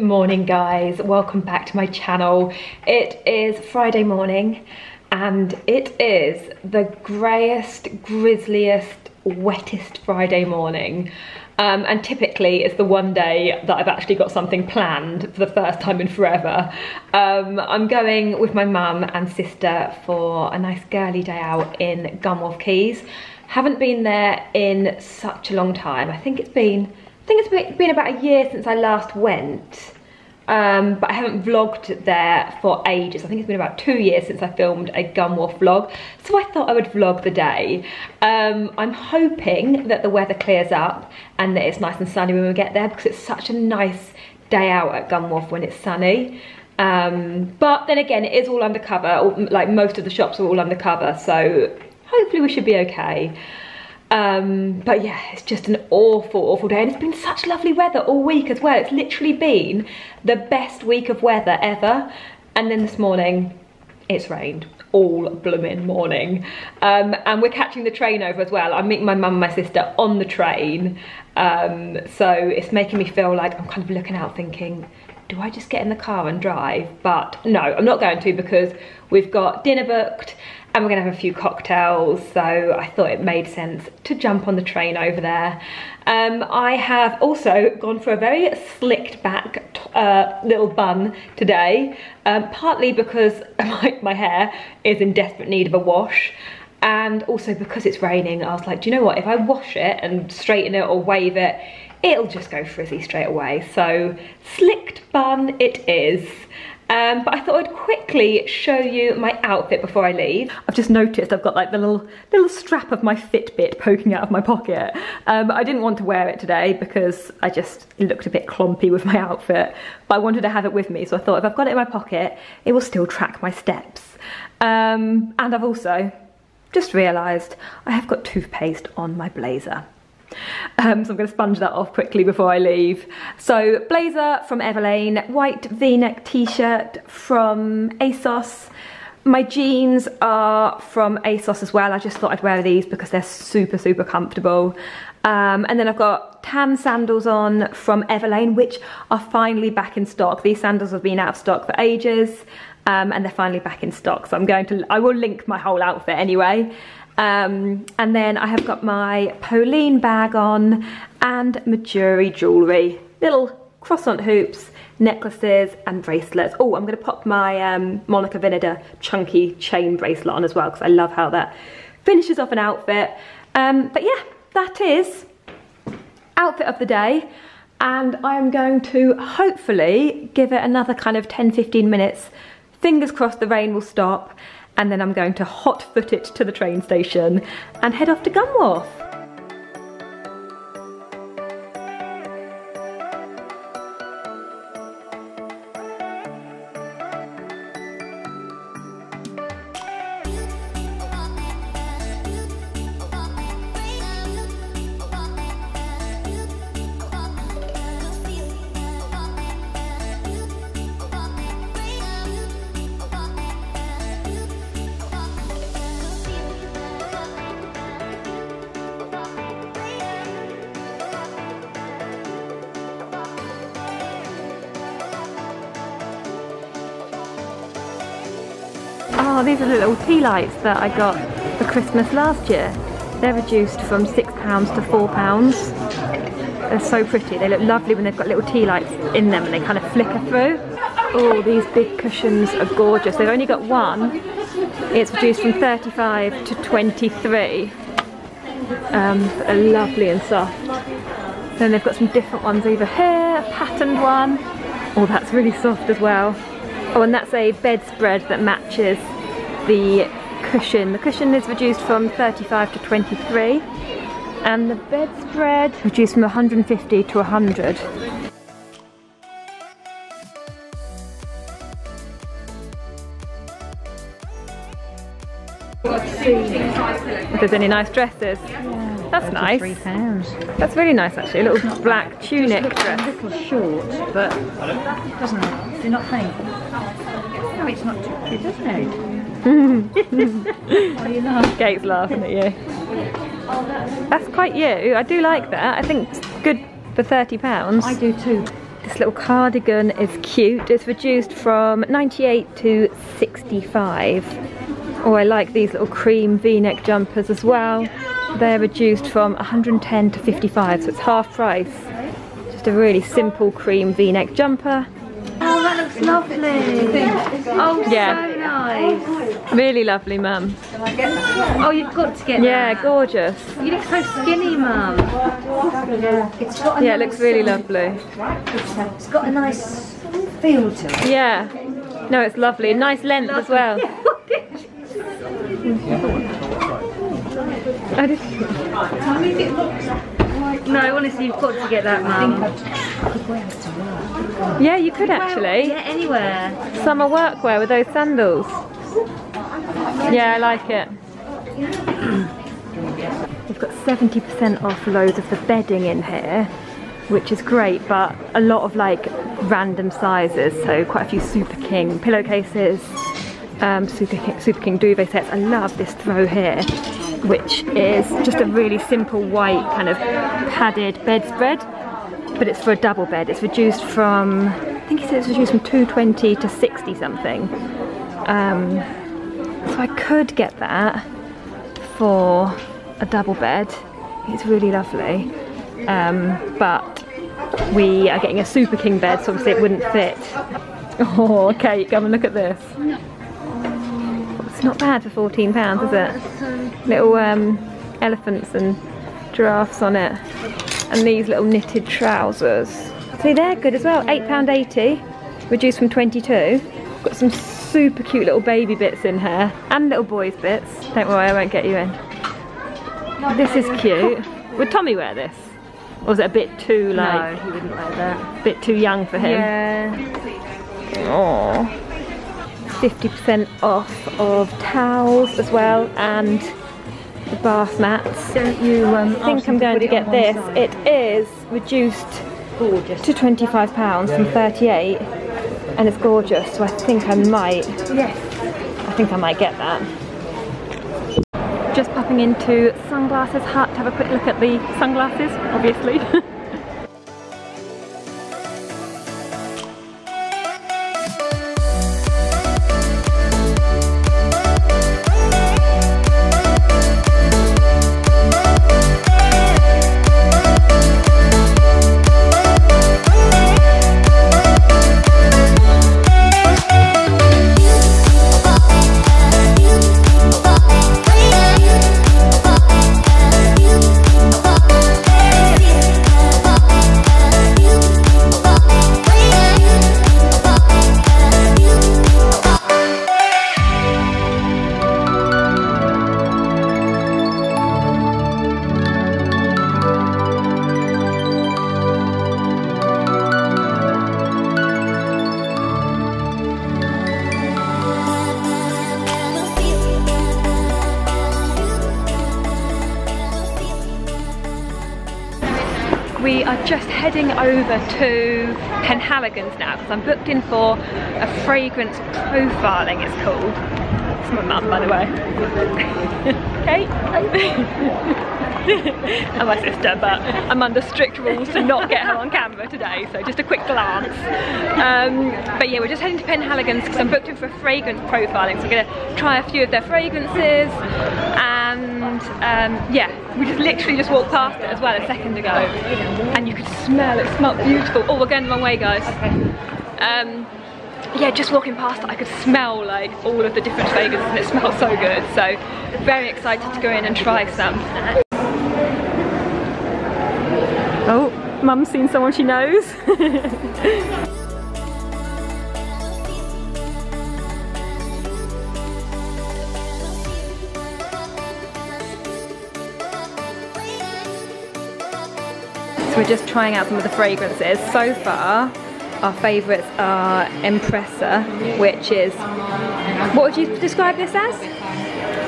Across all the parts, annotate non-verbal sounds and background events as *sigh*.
Morning guys, welcome back to my channel. It is Friday morning and it is the greyest, grisliest, wettest Friday morning. Um, and typically it's the one day that I've actually got something planned for the first time in forever. Um, I'm going with my mum and sister for a nice girly day out in Gunwharf Quays. Haven't been there in such a long time. I think it's been I think it's been about a year since I last went. Um, but I haven't vlogged there for ages. I think it's been about two years since I filmed a Gunwharf vlog. So I thought I would vlog the day. Um, I'm hoping that the weather clears up and that it's nice and sunny when we get there because it's such a nice day out at Gunwharf when it's sunny. Um, but then again, it is all undercover, like most of the shops are all undercover. So hopefully we should be okay. Um, but yeah, it's just an awful, awful day. And it's been such lovely weather all week as well. It's literally been the best week of weather ever. And then this morning, it's rained all blooming morning. Um, and we're catching the train over as well. I'm meeting my mum and my sister on the train. Um, so it's making me feel like I'm kind of looking out thinking, do I just get in the car and drive? But no, I'm not going to because we've got dinner booked and we're gonna have a few cocktails so I thought it made sense to jump on the train over there. Um, I have also gone for a very slicked back uh, little bun today um, partly because *laughs* my, my hair is in desperate need of a wash and also because it's raining I was like do you know what? If I wash it and straighten it or wave it it'll just go frizzy straight away. So slicked bun it is um, but I thought I'd quickly show you my outfit before I leave. I've just noticed I've got like the little little strap of my Fitbit poking out of my pocket. Um, I didn't want to wear it today because I just looked a bit clumpy with my outfit, but I wanted to have it with me. So I thought if I've got it in my pocket, it will still track my steps. Um, and I've also just realised I have got toothpaste on my blazer. Um, so I'm going to sponge that off quickly before I leave. So blazer from Everlane, white v-neck t-shirt from ASOS. My jeans are from ASOS as well. I just thought I'd wear these because they're super, super comfortable. Um, and then I've got tan sandals on from Everlane, which are finally back in stock. These sandals have been out of stock for ages. Um, and they're finally back in stock. So I'm going to, I will link my whole outfit anyway. Um, and then I have got my Polène bag on and my jewellery. Little croissant hoops, necklaces and bracelets. Oh, I'm going to pop my um, Monica Vinader chunky chain bracelet on as well because I love how that finishes off an outfit. Um, but yeah, that is outfit of the day and I am going to hopefully give it another kind of 10-15 minutes. Fingers crossed the rain will stop and then I'm going to hot foot it to the train station and head off to Gunwharf. Tea lights that I got for Christmas last year. They're reduced from £6 to £4. They're so pretty. They look lovely when they've got little tea lights in them and they kind of flicker through. Oh, these big cushions are gorgeous. They've only got one. It's reduced from 35 to 23. Um, they're lovely and soft. Then they've got some different ones over here, a patterned one. Oh, that's really soft as well. Oh, and that's a bedspread that matches the cushion. The cushion is reduced from 35 to 23 and the bedspread reduced from 150 to 100. If there's any nice dresses. Yeah, That's nice. Three pounds. That's really nice actually. A little black tunic dress. A little short, but doesn't. Do not think? No, it's not too big, doesn't it? Why you laugh? Gate's laughing at you. That's quite you. I do like that. I think it's good for thirty pounds. I do too. This little cardigan is cute. It's reduced from 98 to 65. Oh, I like these little cream v-neck jumpers as well. They're reduced from 110 to 55, so it's half price. Just a really simple cream v-neck jumper. Oh, that looks lovely. Oh, Yeah. so nice. Really lovely, mum. Oh, you've got to get Yeah, that. gorgeous. You look so skinny, Mum. Yeah, it looks really lovely. It's got a nice feel to it. Yeah. No, it's lovely. Nice length as well. I just- *laughs* no, honestly, you've got to get that, Mum. Yeah, you could actually. Yeah, anywhere. Summer workwear with those sandals. Yeah, I like it. *clears throat* We've got 70% off loads of the bedding in here, which is great, but a lot of like random sizes, so quite a few Super King pillowcases, um, Super, King, Super King duvet sets. I love this throw here, which is just a really simple white kind of padded bedspread, but it's for a double bed. It's reduced from, I think he said it's reduced from 220 to 60 something. Um, so I could get that for a double bed. It's really lovely. Um, but we are getting a Super King bed, so obviously it wouldn't fit. Oh, okay, come and look at this. It's not bad for £14, is it? Little um, elephants and giraffes on it. And these little knitted trousers. See, they're good as well. £8.80, reduced from 22 Got some super cute little baby bits in here. And little boys bits. Don't worry, I won't get you in. This is cute. Would Tommy wear this? Or was it a bit too like, No, he wouldn't like that. bit too young for him? Yeah. Aww. 50% off of towels as well and the bath mats. Don't you um, I think I'm going to get this. It is reduced gorgeous. to £25 from 38 and it's gorgeous so I think I might Yes. I think I might get that. Just popping into Sunglasses Hut to have a quick look at the sunglasses, obviously. *laughs* over to Penhaligon's now because I'm booked in for a fragrance profiling it's called. It's my mum by the way. *laughs* Kate. *laughs* and my sister but I'm under strict rules to not get her on camera today so just a quick glance. Um, but yeah we're just heading to Penhaligon's because I'm booked in for a fragrance profiling so I'm going to try a few of their fragrances and um, yeah we just literally just walked past it as well a second ago and you could smell it, smelled beautiful. Oh, we're going the wrong way, guys. Um, yeah, just walking past it, I could smell like all of the different fragrances and it smells so good. So very excited to go in and try some. Oh, mum's seen someone she knows. *laughs* So we're just trying out some of the fragrances. So far, our favourites are Empressa, which is, what would you describe this as?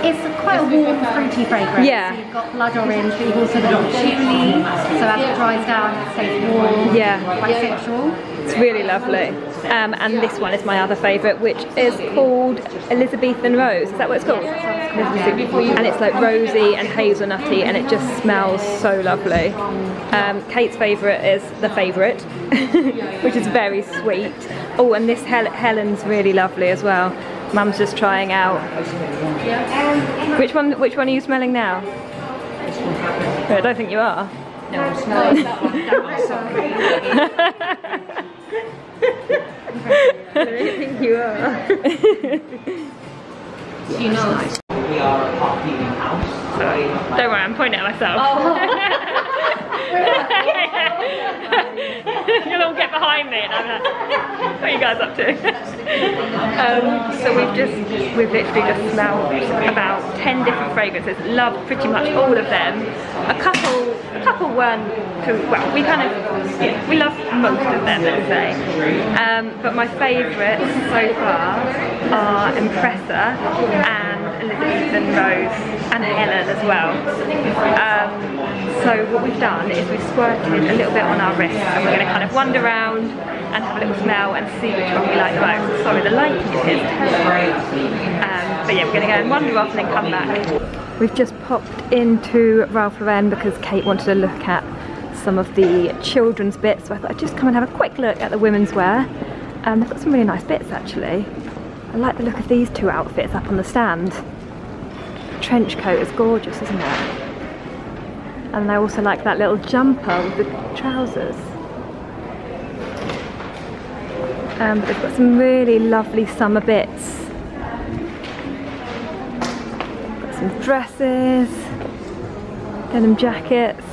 It's quite a warm, fruity fragrance. Yeah. So you've got blood orange, but you've also got patchouli. So as it dries down, it stays warm. Yeah. Quite sensual. It's really lovely. Um, and this one is my other favourite, which is called Elizabethan Rose. Is that what it's called? And it's like rosy and hazelnutty, and it just smells so lovely. Um, Kate's favourite is the favourite, *laughs* which is very sweet. Oh, and this Hel Helen's really lovely as well. Mum's just trying out. Which one? Which one are you smelling now? I don't think you are. No, I'm smelling *laughs* that one. *laughs* That one's sorry. I don't think you are. You know. We are a pop cleaning house. Sorry. Don't worry, I'm pointing at myself. *laughs* *laughs* You'll all get behind me and I'm like, what are you guys up to? *laughs* um, so we've just, we've literally just smelled about 10 different fragrances, loved pretty much all of them. A couple, a couple weren't too, well, we kind of, we loved most of them, let's say. Um, but my favourites so far are Empressa and Elizabethan Rose and Helen as well. Um, so what we've done is we've squirted a little bit on our wrist and we're going to kind of wander around and have a little smell and see which one we like most. Sorry, the lighting is here. Um, but yeah, we're going to go and wander off and then come back. We've just popped into Ralph Lauren because Kate wanted to look at some of the children's bits. So I thought I'd just come and have a quick look at the women's wear. And they've got some really nice bits actually. I like the look of these two outfits up on the stand. Trench coat is gorgeous, isn't it? And I also like that little jumper with the trousers. Um, but they've got some really lovely summer bits. Got some dresses, denim jackets.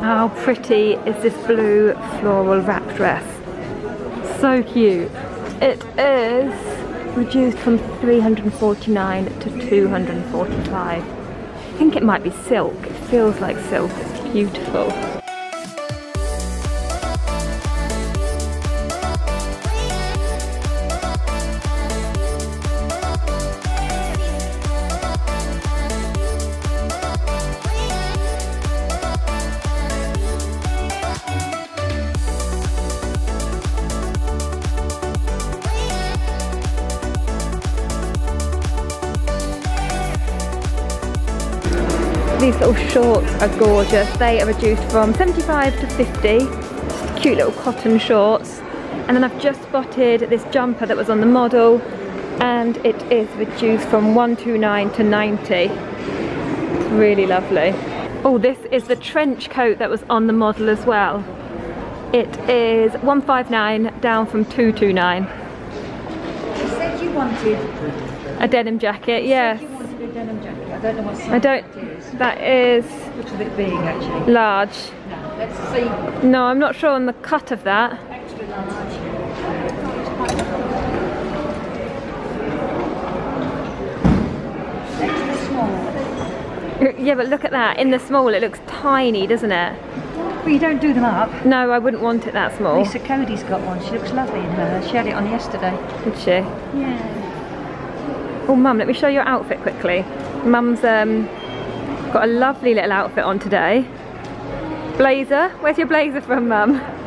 How pretty is this blue floral wrap dress? So cute. It is reduced from 349 to 245. I think it might be silk. It feels like silk. It's beautiful. These little shorts are gorgeous. They are reduced from 75 to 50. Cute little cotton shorts. And then I've just spotted this jumper that was on the model and it is reduced from 129 to 90. It's really lovely. Oh, this is the trench coat that was on the model as well. It is 159 down from 229. You said you wanted, A denim jacket, yes. you wanted a denim jacket. I don't know what I don't, is. that is it being actually? large. No, let's see. No, I'm not sure on the cut of that. Extra large. Extra small. Yeah, but look at that. In the small, it looks tiny, doesn't it? Well, you don't do them up. No, I wouldn't want it that small. Lisa Cody's got one. She looks lovely in her. She had it on yesterday. Did she? Yeah. Oh, Mum, let me show your outfit quickly. Mum's um, got a lovely little outfit on today. Blazer. Where's your blazer from, Mum? *laughs*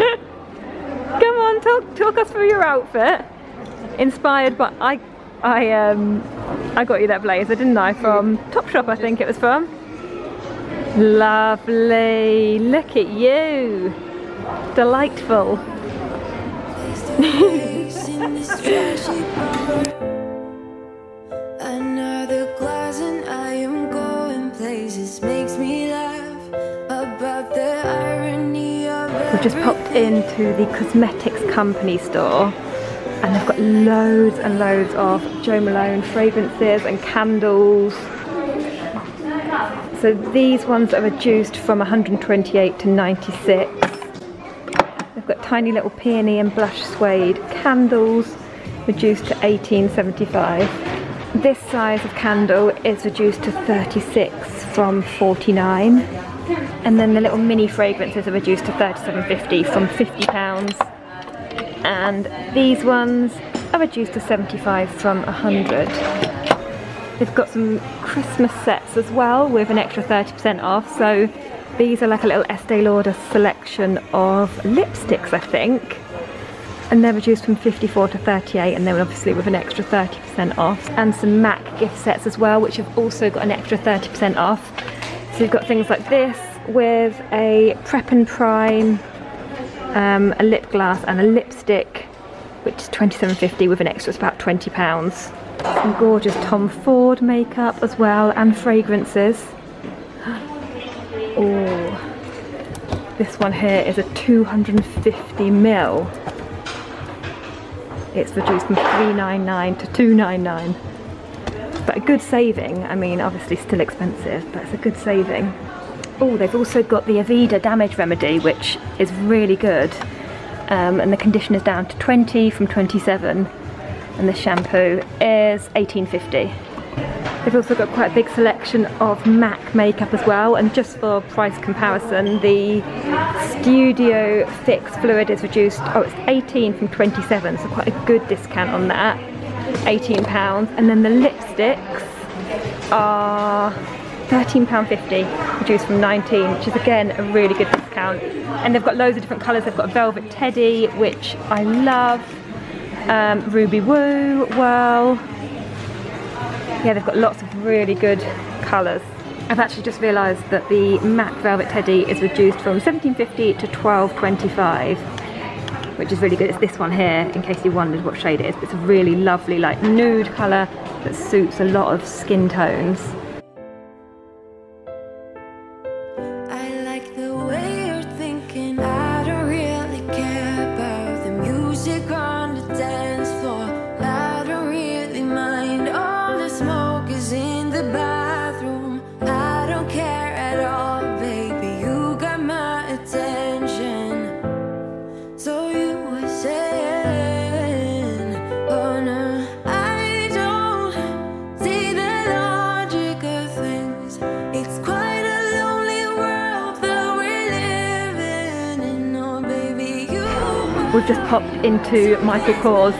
Come on, talk talk us through your outfit. Inspired by I, I um, I got you that blazer, didn't I? From Topshop, I think it was from. Lovely. Look at you. Delightful. *laughs* We've just popped into the cosmetics company store and they've got loads and loads of Jo Malone fragrances and candles. So these ones are reduced from 128 to 96. They've got tiny little peony and blush suede candles reduced to 1875. This size of candle is reduced to 36 from 49. And then the little mini fragrances are reduced to 37.50 from 50 pounds. And these ones are reduced to 75 from 100. They've got some Christmas sets as well with an extra 30% off. So These are like a little Estee Lauder selection of lipsticks, I think. And they're reduced from 54 to 38 and then obviously with an extra 30% off. And some MAC gift sets as well, which have also got an extra 30% off. So you've got things like this with a Prep and Prime, um, a lip gloss and a lipstick, which is 27.50 with an extra, it's about 20 pounds. Some gorgeous Tom Ford makeup as well and fragrances. *gasps* Oh, this one here is a 250 mil. It's reduced from 399 to 299. But a good saving. I mean, obviously still expensive, but it's a good saving. Oh, they've also got the Aveda Damage Remedy, which is really good. Um, and the condition is down to 20 from 27. And the shampoo is 18.50. They've also got quite a big selection of MAC makeup as well and just for price comparison the Studio Fix Fluid is reduced, oh it's 18 from 27 so quite a good discount on that, 18 pounds and then the lipsticks are £13.50 reduced from 19 which is again a really good discount. And they've got loads of different colours, they've got Velvet Teddy which I love, um, Ruby Woo, Whirl, yeah, they've got lots of really good colours. I've actually just realised that the MAC Velvet Teddy is reduced from 17.50 to 12.25 which is really good. It's this one here, in case you wondered what shade it is. It's a really lovely like nude colour that suits a lot of skin tones. We've just popped into Michael Kors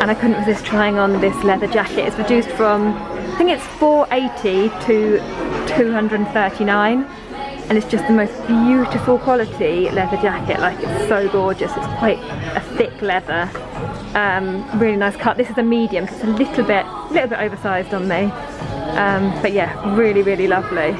and I couldn't resist trying on this leather jacket. It's reduced from, I think it's 480 to 239 and it's just the most beautiful quality leather jacket. Like it's so gorgeous. It's quite a thick leather. Um, really nice cut. This is a medium so it's a little bit little bit oversized on me. Um, but yeah really really lovely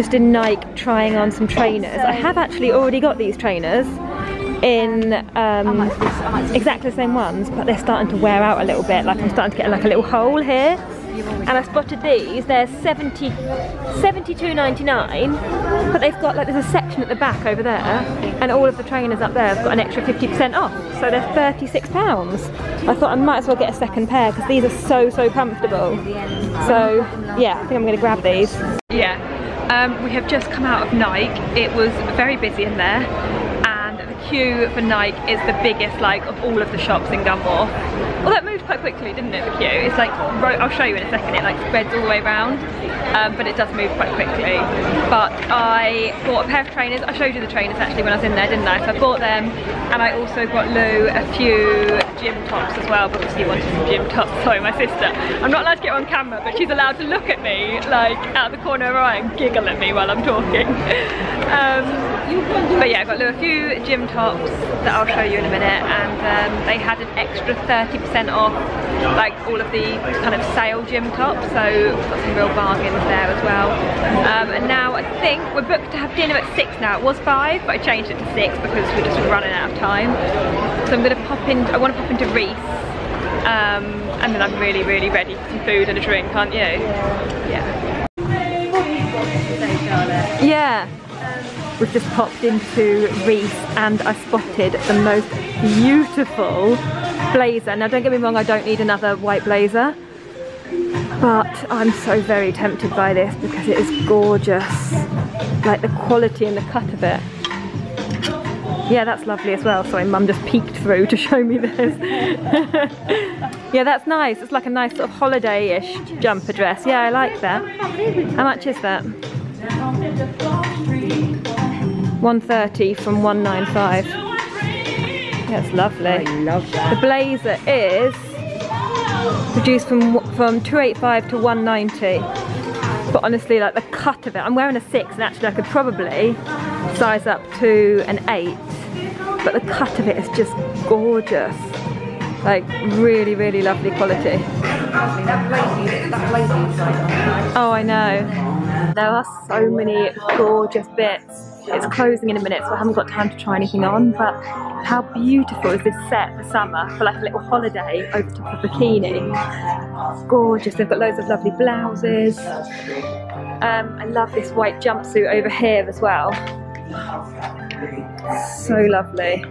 just in Nike trying on some trainers. I have actually already got these trainers in um, exactly the same ones but they're starting to wear out a little bit. Like I'm starting to get like a little hole here. And I spotted these. They're 70 72.99 but they've got like there's a section at the back over there and all of the trainers up there have got an extra 50% off. So they're 36 pounds. I thought I might as well get a second pair because these are so so comfortable. So yeah I think I'm going to grab these. Yeah um, we have just come out of Nike. It was very busy in there. And the queue for Nike is the biggest like of all of the shops in Gunwharf quite quickly didn't it the queue? It's like I'll show you in a second it like spreads all the way around um, but it does move quite quickly. But I bought a pair of trainers. I showed you the trainers actually when I was in there didn't I? So I bought them and I also got Lou a few gym tops as well because he wanted some gym tops. *laughs* Sorry my sister. I'm not allowed to get on camera but she's allowed to look at me like out of the corner of her eye and giggle at me while I'm talking. *laughs* Um, but yeah I got Lou a few gym tops that I'll show you in a minute and um, they had an extra 30% off like all of the kind of sale gym tops so got some real bargains there as well um, and now I think we're booked to have dinner at 6 now it was 5 but I changed it to 6 because we're just running out of time so I'm to pop in I want to pop into Reiss um, and then I'm really really ready for some food and a drink aren't you? Yeah. Yeah. We've just popped into Reiss and I spotted the most beautiful blazer. Now don't get me wrong, I don't need another white blazer. But I'm so very tempted by this because it is gorgeous. Like the quality and the cut of it. Yeah, that's lovely as well. Sorry, mum just peeked through to show me this. *laughs* yeah, that's nice. It's like a nice sort of holiday-ish jumper dress. Yeah, I like that. How much is that? 130 from 195. That's lovely. I love that. The blazer is reduced from from 285 to 190. But honestly, like the cut of it, I'm wearing a six, and actually I could probably size up to an eight. But the cut of it is just gorgeous. Like really, really lovely quality. That blazy, that blazy side. Oh, I know. There are so many gorgeous bits. It's closing in a minute, so I haven't got time to try anything on, but how beautiful is this set for summer, for like a little holiday over top of a bikini. Gorgeous, they've got loads of lovely blouses. Um, I love this white jumpsuit over here as well. So lovely.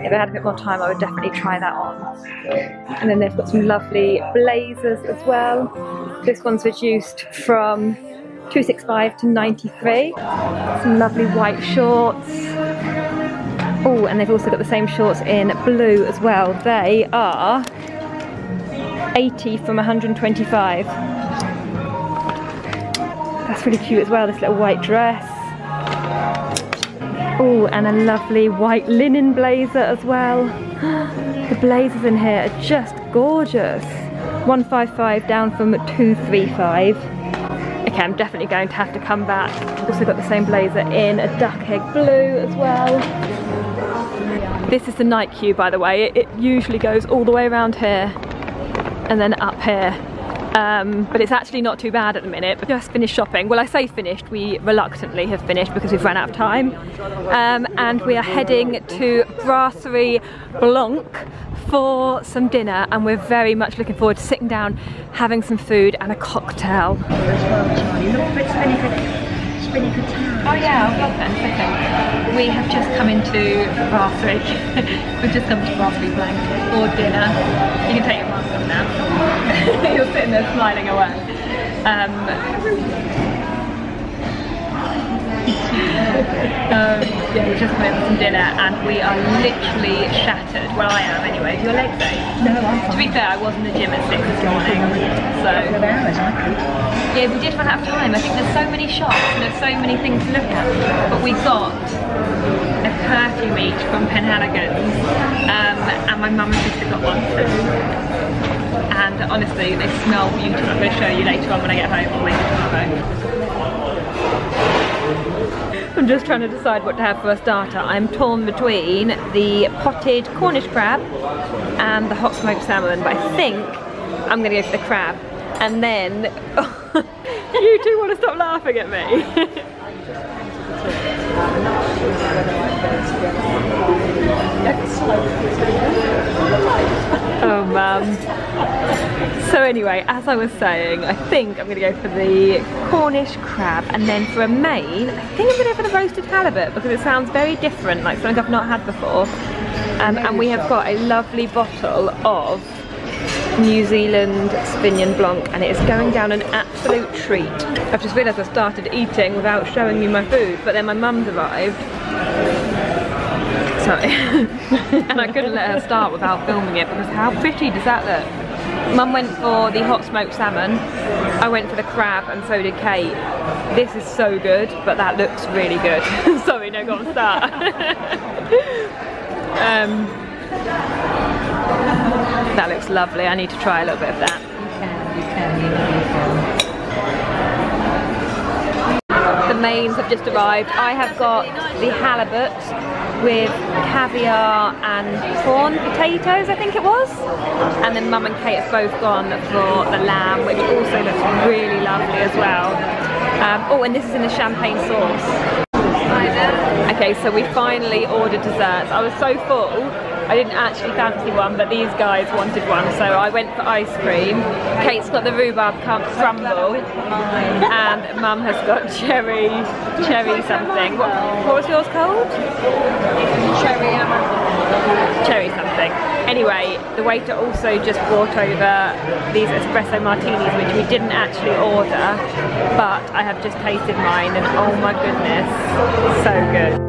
If I had a bit more time, I would definitely try that on. And then they've got some lovely blazers as well. This one's reduced from 265 to 93. Some lovely white shorts. Oh, and they've also got the same shorts in blue as well. They are 80 from 125. That's really cute as well, this little white dress. Oh, and a lovely white linen blazer as well. *gasps* The blazers in here are just gorgeous. 155 down from 235. Okay, I'm definitely going to have to come back. Also got the same blazer in a duck egg blue as well. This is the night queue, by the way. It, it usually goes all the way around here and then up here. Um, but it's actually not too bad at the minute. But just finished shopping. Well, I say finished. We reluctantly have finished because we've run out of time. Um, and we are heading to Brasserie Blanc for some dinner and we're very much looking forward to sitting down, having some food and a cocktail. Well, spinny good, time. Oh yeah, a second. We have just come into Brasserie. *laughs* We've just come to Brasserie Blanc for dinner. You can take your mask off now. *laughs* You're sitting there smiling away. Um, um, yeah, we're just in for some dinner and we are literally shattered. Well, I am anyway. Do your legs ache? No, I'm To be fair, I was in the gym at 6 this morning, so... Hours, I could. Yeah, we did run out of time. I think there's so many shops and there's so many things to look at. But we got a perfume each from Penhaligon's um, and my mum and sister got one too. And honestly, they smell beautiful. I'm going to show you later on when I get home or tomorrow. I'm just trying to decide what to have for a starter. I'm torn between the potted Cornish crab and the hot smoked salmon, but I think I'm gonna go for the crab. And then, *laughs* you two want to stop laughing at me? *laughs* oh mum. So anyway, as I was saying, I think I'm gonna go for the Cornish crab and then for a main, I think I'm gonna go for the roasted halibut because it sounds very different, like something I've not had before. Um, and we have got a lovely bottle of New Zealand Sauvignon Blanc and it is going down an absolute treat. I've just realised I started eating without showing you my food, but then my mum's arrived. *laughs* And I couldn't let her start without filming it because how pretty does that look? Mum went for the hot smoked salmon, I went for the crab and so did Kate. This is so good, but that looks really good. *laughs* Sorry, no, go on, start. *laughs* um, that looks lovely. I need to try a little bit of that. You can, you can, mains have just arrived. I have got the halibut with caviar and prawn potatoes, I think it was. And then Mum and Kate have both gone for the lamb, which also looks really lovely as well. Um, oh, and this is in the champagne sauce. Okay, so we finally ordered desserts. I was so full, I didn't actually fancy one, but these guys wanted one, so I went for ice cream. Kate's got the rhubarb crumble, and Mum has got cherry, cherry something. What, what was yours called? Cherry Cherry something. Anyway, the waiter also just brought over these espresso martinis, which we didn't actually order, but I have just tasted mine, and oh my goodness, so good.